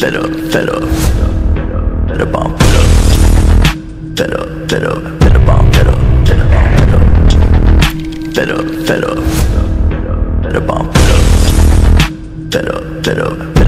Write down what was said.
fed up, fed up, fed up, I'm fed up, fed up, fed up, fed up, I'm fed up, fed up, fed up, fed up, fed up, fed up, I'm fed up, fed up, fed up.